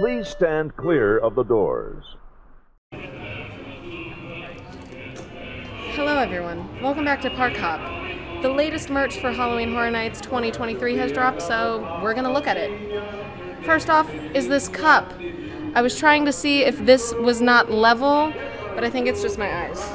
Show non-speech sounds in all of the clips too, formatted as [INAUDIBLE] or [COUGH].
please stand clear of the doors. Hello, everyone. Welcome back to Park Hop. The latest merch for Halloween Horror Nights 2023 has dropped, so we're gonna look at it. First off is this cup. I was trying to see if this was not level, but I think it's just my eyes.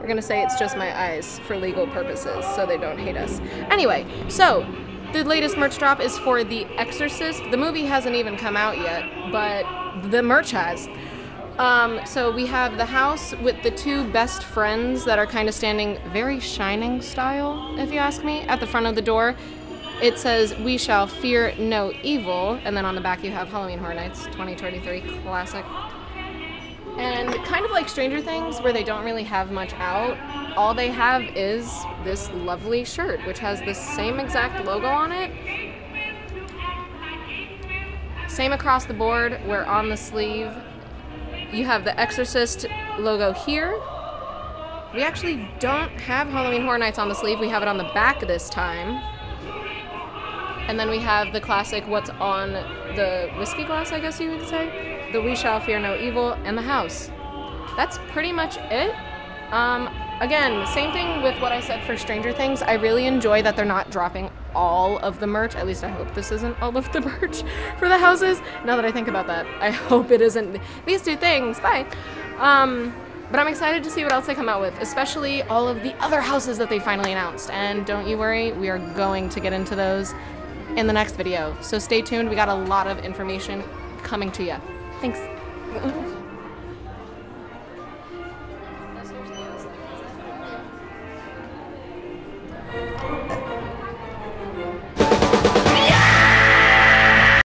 We're gonna say it's just my eyes for legal purposes, so they don't hate us. Anyway, so the latest merch drop is for The Exorcist. The movie hasn't even come out yet, but the merch has. Um, so we have the house with the two best friends that are kind of standing very shining style, if you ask me, at the front of the door. It says, We shall fear no evil. And then on the back, you have Halloween Horror Nights 2023 classic. Kind of like Stranger Things, where they don't really have much out, all they have is this lovely shirt, which has the same exact logo on it. Same across the board, where on the sleeve you have the Exorcist logo here. We actually don't have Halloween Horror Nights on the sleeve, we have it on the back this time. And then we have the classic what's on the whiskey glass, I guess you would say. The We Shall Fear No Evil and the house. That's pretty much it. Um, again, same thing with what I said for Stranger Things. I really enjoy that they're not dropping all of the merch. At least I hope this isn't all of the [LAUGHS] merch for the houses. Now that I think about that, I [LAUGHS] hope it isn't these two things. Bye. Um, but I'm excited to see what else they come out with, especially all of the other houses that they finally announced. And don't you worry, we are going to get into those in the next video. So stay tuned. We got a lot of information coming to you. Thanks. [LAUGHS]